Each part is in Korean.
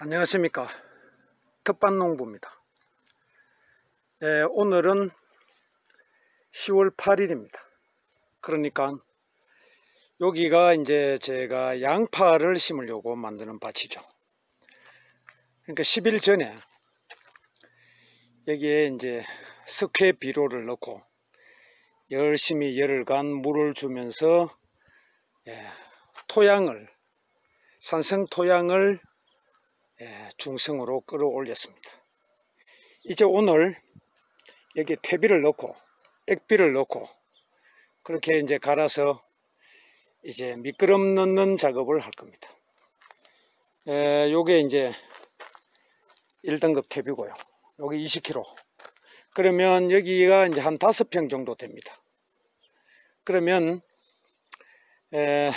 안녕하십니까. 텃밭농부입니다. 예, 오늘은 10월 8일입니다. 그러니까 여기가 이제 제가 양파를 심으려고 만드는 밭이죠. 그러니까 10일 전에 여기에 이제 석회 비료를 넣고 열심히 열흘간 물을 주면서 예, 토양을 산성 토양을 예, 중성으로 끌어올렸습니다. 이제 오늘 여기 퇴비를 넣고 액비를 넣고 그렇게 이제 갈아서 이제 미끄럼 넣는 작업을 할 겁니다. 에, 요게 이제 1등급 퇴비고요. 여기 20kg. 그러면 여기가 이제 한 5평 정도 됩니다. 그러면 에,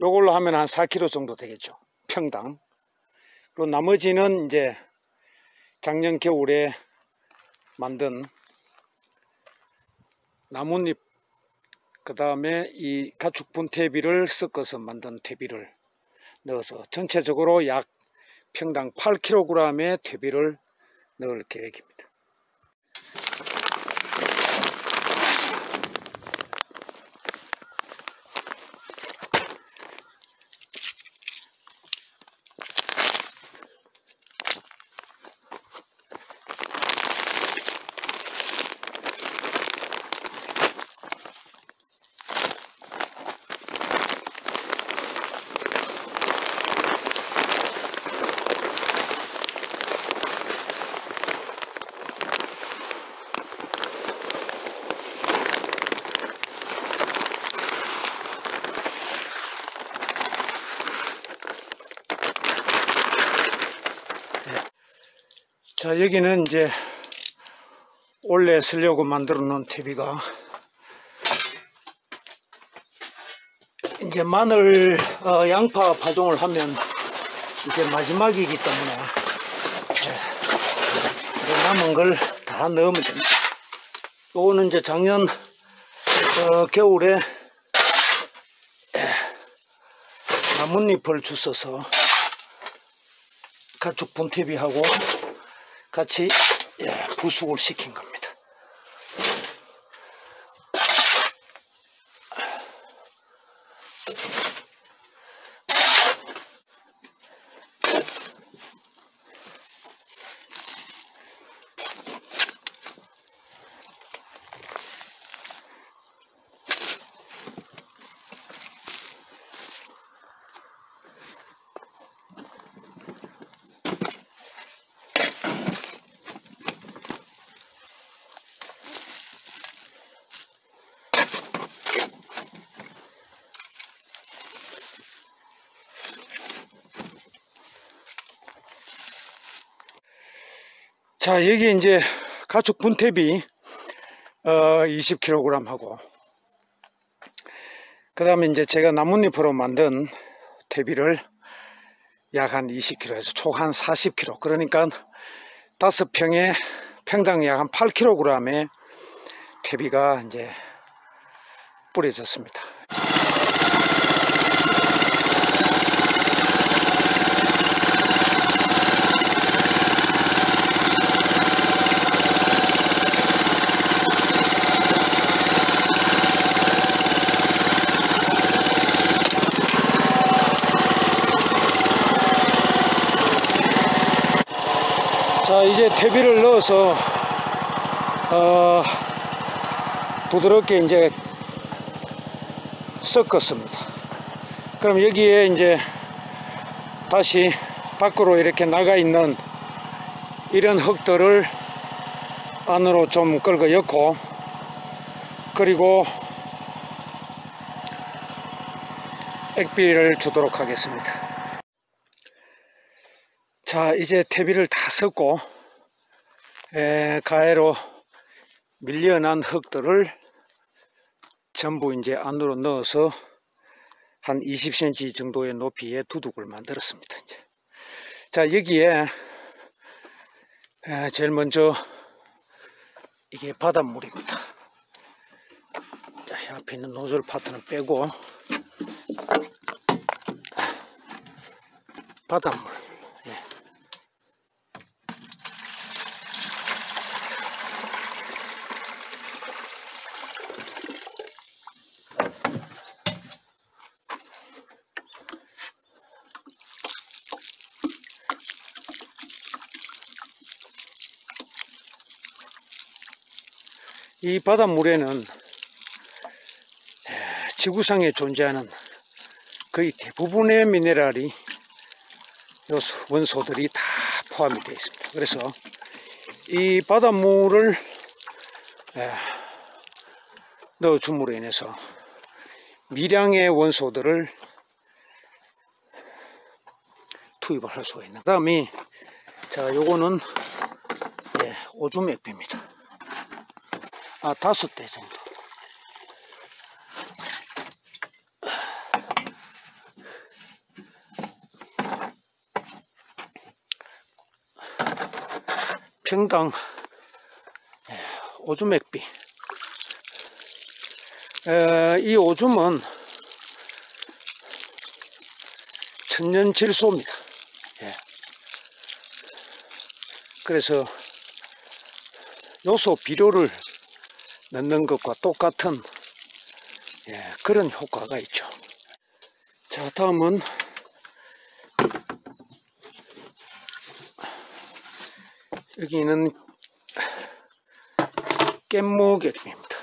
요걸로 하면 한 4kg 정도 되겠죠. 평당. 그리고 나머지는 이제 작년 겨울에 만든 나뭇잎 그 다음에 이 가축분 퇴비를 섞어서 만든 퇴비를 넣어서 전체적으로 약 평당 8kg의 퇴비를 넣을 계획입니다. 자 여기는 이제 원래 쓰려고 만들어 놓은 TV가 이제 마늘 어, 양파 파종을 하면 이제 마지막이기 때문에 예, 남은 걸 다 넣으면 됩니다. 요거는 이제 작년 어, 겨울에 예, 나뭇잎을 주워서 가축 분태비하고 같이 예, 부숙을 시킨 겁니다. 자 여기 이제 가축 분태비 어, 20kg 하고 그 다음에 이제 제가 나뭇잎으로 만든 퇴비를 약 한 20kg 해서 총 한 40kg 그러니까 5평에 평당 약 한 8kg의 퇴비가 이제 뿌려졌습니다 자 이제 퇴비를 넣어서 어, 부드럽게 이제 섞었습니다. 그럼 여기에 이제 다시 밖으로 이렇게 나가 있는 이런 흙들을 안으로 좀 끌고 엮고 그리고 액비를 주도록 하겠습니다 자 이제 퇴비를 다 섞고 에, 가해로 밀려난 흙들을 전부 이제 안으로 넣어서 한 20cm 정도의 높이의 두둑을 만들었습니다. 이제. 자 여기에 에, 제일 먼저 이게 바닷물입니다. 자, 앞에 있는 노즐 파트는 빼고 바닷물 예. 이 바닷물에는 에, 지구상에 존재하는 거의 대부분의 미네랄이 요소, 원소들이 다 포함이 되어 있습니다. 그래서 이 바닷물을 에, 넣어줌으로 인해서 미량의 원소들을 투입을 할 수가 있는. 그 다음에 자 요거는 네, 오줌 액비입니다. 아 다섯 대 정도. 평당 예, 오줌 액비. 에, 이 오줌은 천연 질소입니다. 예. 그래서 요소 비료를 넣는 것과 똑같은 예, 그런 효과가 있죠. 자, 다음은 여기는 깻무개입니다.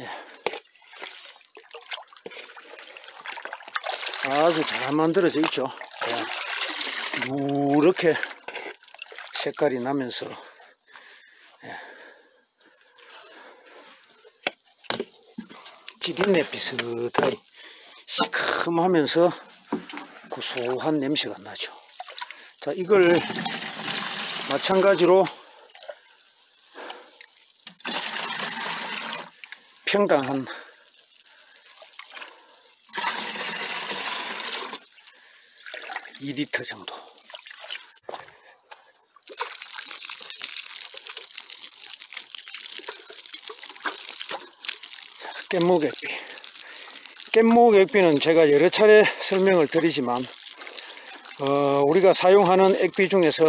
예. 아주 잘 만들어져 있죠. 예. 누렇게 색깔이 나면서 찌린내 비슷하게 시큼하면서 구수한 냄새가 나죠. 자, 이걸 마찬가지로 평당 한 2리터 정도. 깻목 액비. 깻목 액비는 제가 여러 차례 설명을 드리지만, 어, 우리가 사용하는 액비 중에서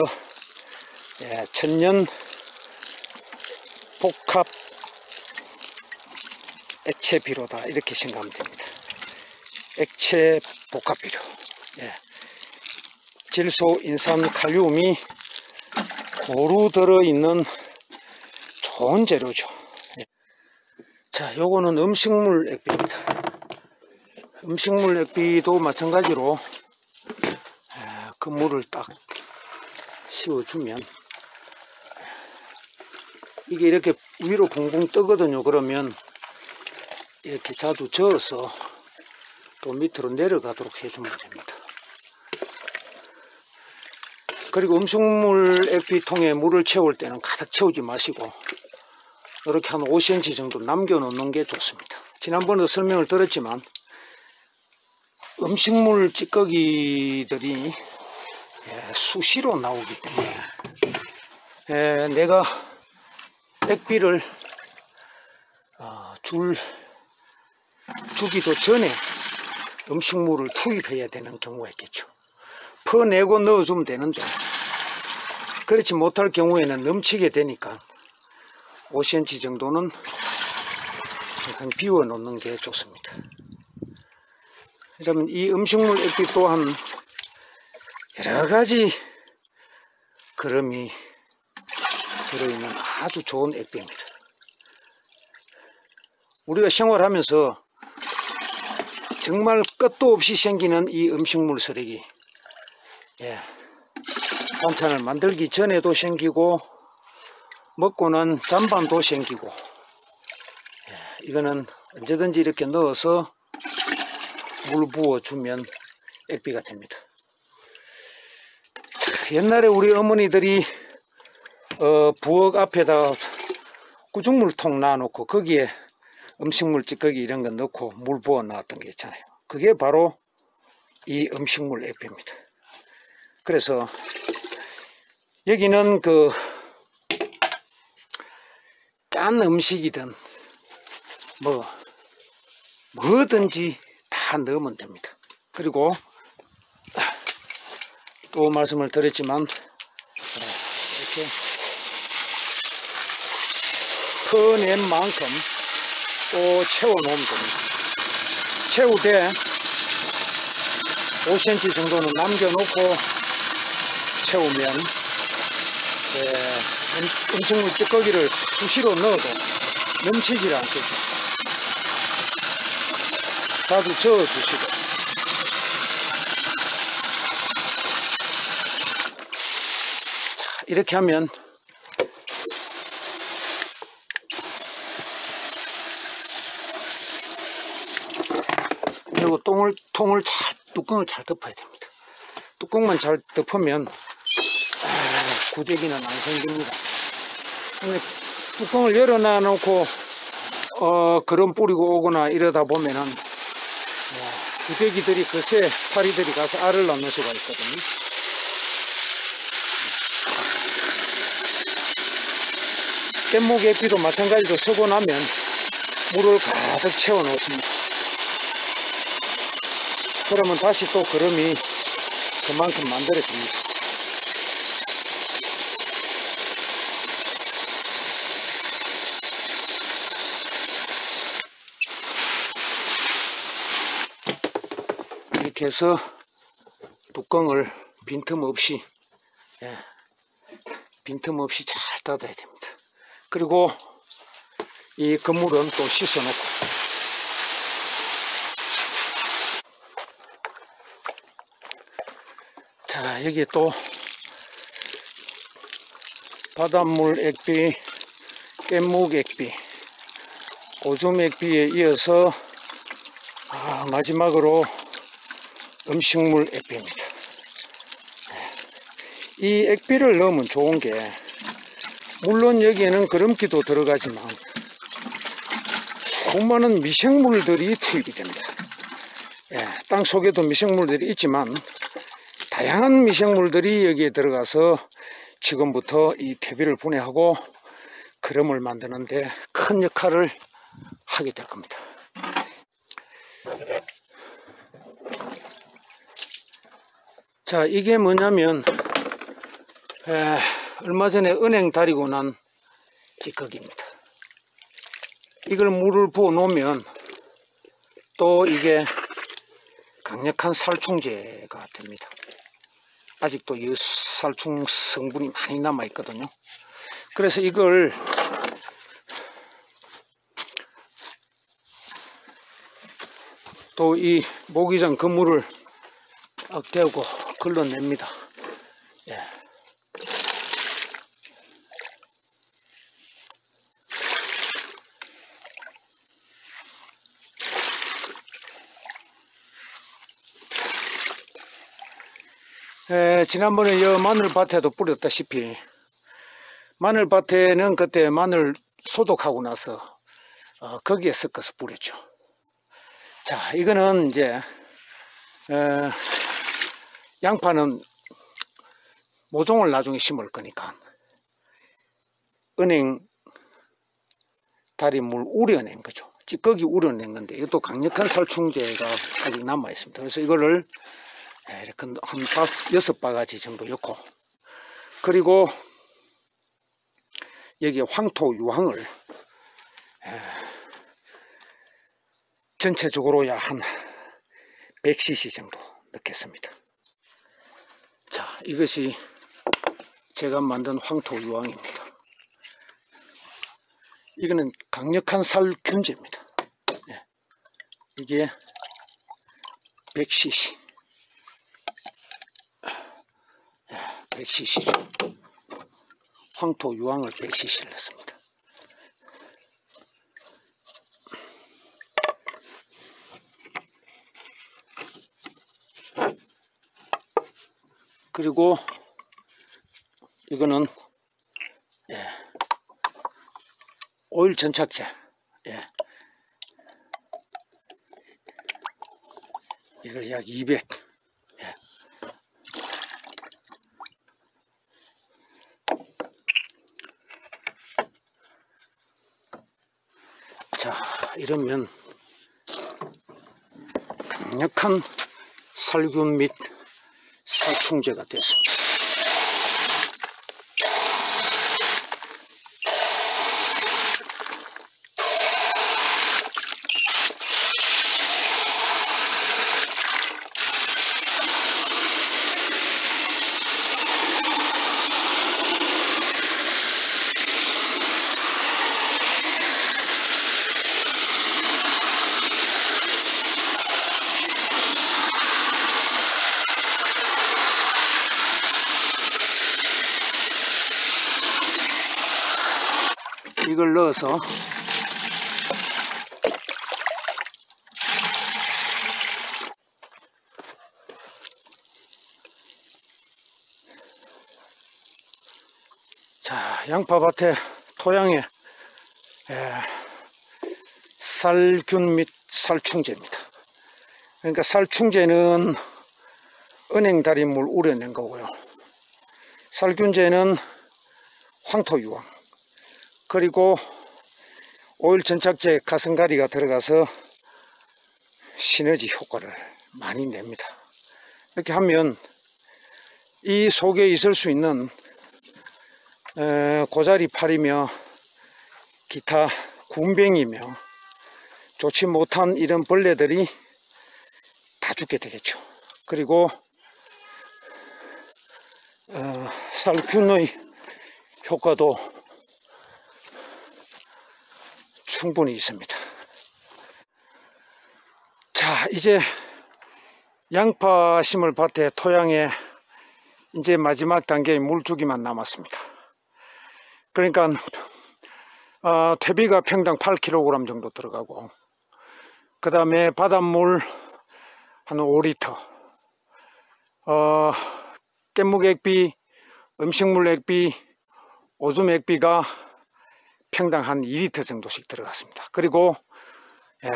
예, 천년 복합 액체 비료다 이렇게 생각하면 됩니다. 액체 복합 비료. 예. 질소, 인산, 칼륨이 고루 들어있는 좋은 재료죠. 예. 자, 요거는 음식물 액비입니다. 음식물 액비도 마찬가지로 에, 그 물을 딱 씌워주면 이게 이렇게 위로 붕붕 뜨거든요. 그러면 이렇게 자주 저어서 또 밑으로 내려가도록 해주면 됩니다. 그리고 음식물 액비통에 물을 채울 때는 가득 채우지 마시고 이렇게 한 5cm 정도 남겨 놓는 게 좋습니다. 지난번에도 설명을 드렸지만 음식물 찌꺼기들이 예, 수시로 나오기 때문에 예, 내가 액비를 어, 줄 주기도 전에 음식물을 투입해야 되는 경우가 있겠죠. 퍼내고 넣어주면 되는데 그렇지 못할 경우에는 넘치게 되니까 5cm 정도는 항상 비워 놓는 게 좋습니다. 그러면 이 음식물 액비 또한 여러 가지 그름이 들어있는 아주 좋은 액비입니다. 우리가 생활하면서 정말 끝도 없이 생기는 이 음식물 쓰레기 예. 반찬을 만들기 전에도 생기고 먹고 난 잔반도 생기고 예. 이거는 언제든지 이렇게 넣어서 물 부어주면 액비가 됩니다. 자, 옛날에 우리 어머니들이 어, 부엌 앞에다 구중물통 놔놓고 거기에 음식물 찌꺼기 이런 거 넣고 물 부어 놨던 게 있잖아요. 그게 바로 이 음식물 액비입니다. 그래서 여기는 그 짠 음식이든 뭐 뭐든지 다 넣으면 됩니다. 그리고 또 말씀을 드렸지만 이렇게 퍼낸 만큼 또 채워 놓으면 됩니다. 채우되 5cm 정도는 남겨놓고 채우면 예, 음- 음식물 찌꺼기를 수시로 넣어도 넘치질 않게 자주 저어주시고 자, 이렇게 하면 그리고 똥을, 통을 잘, 뚜껑을 잘 덮어야 됩니다. 뚜껑만 잘 덮으면 아, 구데기는 안 생깁니다. 뚜껑을 열어놔 놓고 어, 그런 뿌리고 오거나 이러다 보면은 어, 구데기들이 그새 파리들이 가서 알을 낳는 수가 있거든요. 깻목애비도 마찬가지로 서고 나면 물을 가득 채워 놓습니다. 그러면 다시 또 거름이 그만큼 만들어집니다. 이렇게 해서 뚜껑을 빈틈없이 예, 빈틈없이 잘 닫아야 됩니다. 그리고 이 건물은 또 씻어 놓고 자 여기 또 바닷물 액비 깻묵 액비 오줌 액비에 이어서 아, 마지막으로 음식물 액비입니다 이 액비를 넣으면 좋은 게 물론 여기에는 그름기도 들어가지만 수많은 미생물들이 투입이 됩니다 예, 땅 속에도 미생물들이 있지만 다양한 미생물들이 여기에 들어가서 지금부터 이 퇴비를 분해하고 그름을 만드는데 큰 역할을 하게 될 겁니다. 자, 이게 뭐냐면 에, 얼마 전에 은행 다리고 난 찌꺼기입니다. 이걸 물을 부어 놓으면 또 이게 강력한 살충제가 됩니다. 아직도 이 살충 성분이 많이 남아 있거든요. 그래서 이걸 또 이 모기장 그물을 악대고 걸러냅니다. 예. 에, 지난번에 여 마늘밭에도 뿌렸다시피 마늘밭에는 그때 마늘 소독하고 나서 어, 거기에 섞어서 뿌렸죠. 자, 이거는 이제 에, 양파는 모종을 나중에 심을 거니까 은행 다리 물 우려낸 거죠. 찌꺼기 우려낸 건데 이것도 강력한 살충제가 아직 남아 있습니다. 그래서 이거를 이렇게 한 여섯 바가지 정도 넣고 그리고 여기에 황토 유황을 전체적으로 약한 100cc 정도 넣겠습니다. 자, 이것이 제가 만든 황토 유황입니다. 이거는 강력한 살균제입니다. 네. 이게 100cc. 100cc죠. 황토 유황을 100cc를 넣습니다. 그리고 이거는 예, 오일 전착제 예. 이걸 약 200. 예. 자, 이러면 강력한 살균 및 살충제가 됐습니다. 이걸 넣어서 자 양파밭의 토양에 에, 살균 및 살충제입니다. 그러니까 살충제는 은행다리물 우려낸 거고요. 살균제는 황토유황 그리고 오일 전착제 가성가리가 들어가서 시너지 효과를 많이 냅니다. 이렇게 하면 이 속에 있을 수 있는 에, 고자리 팔이며 기타 군뱅이며 좋지 못한 이런 벌레들이 다 죽게 되겠죠. 그리고 어, 살균의 효과도 충분히 있습니다. 자, 이제 양파 심을 밭에 토양에 이제 마지막 단계의 물주기만 남았습니다. 그러니까 어, 퇴비가 평당 8kg 정도 들어가고 그 다음에 바닷물 한 5리터 어, 깻묵 액비, 음식물 액비, 오줌 액비가 평당 한 2리터 정도씩 들어갔습니다. 그리고 에,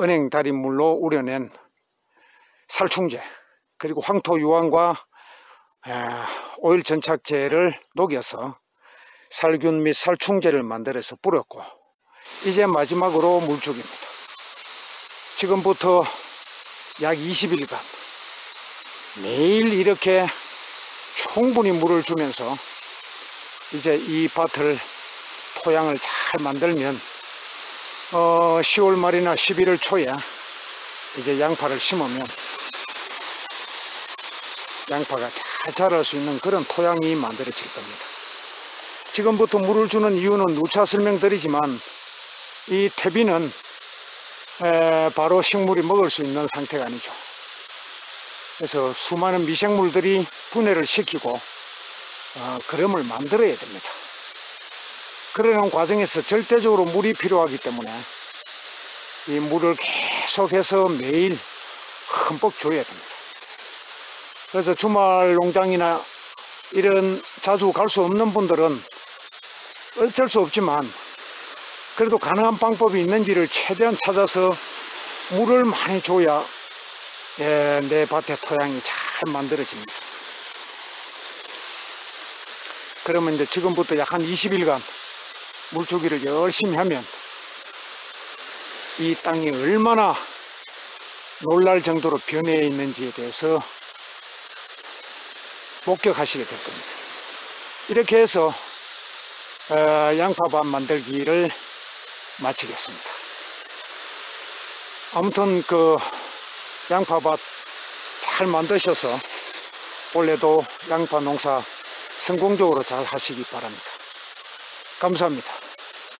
은행 다리물로 우려낸 살충제 그리고 황토 유황과 에, 오일 전착제를 녹여서 살균 및 살충제를 만들어서 뿌렸고 이제 마지막으로 물주기입니다. 지금부터 약 20일간 매일 이렇게 충분히 물을 주면서 이제 이 밭을 토양을 잘 만들면 어, 10월 말이나 11월 초에 이제 양파를 심으면 양파가 잘 자랄 수 있는 그런 토양이 만들어질 겁니다. 지금부터 물을 주는 이유는 누차 설명드리지만 이 퇴비는 에, 바로 식물이 먹을 수 있는 상태가 아니죠. 그래서 수많은 미생물들이 분해를 시키고 어, 그름을 만들어야 됩니다. 그러는 과정에서 절대적으로 물이 필요하기 때문에 이 물을 계속해서 매일 흠뻑 줘야 됩니다. 그래서 주말 농장이나 이런 자주 갈 수 없는 분들은 어쩔 수 없지만 그래도 가능한 방법이 있는지를 최대한 찾아서 물을 많이 줘야 예, 내 밭의 토양이 잘 만들어집니다. 그러면 이제 지금부터 약 한 20일간 물주기를 열심히 하면 이 땅이 얼마나 놀랄 정도로 변해 있는지에 대해서 목격하시게 될 겁니다. 이렇게 해서 어, 양파밥 만들기를 마치겠습니다. 아무튼 그 양파밭 잘 만드셔서 올해도 양파 농사 성공적으로 잘 하시기 바랍니다. 감사합니다.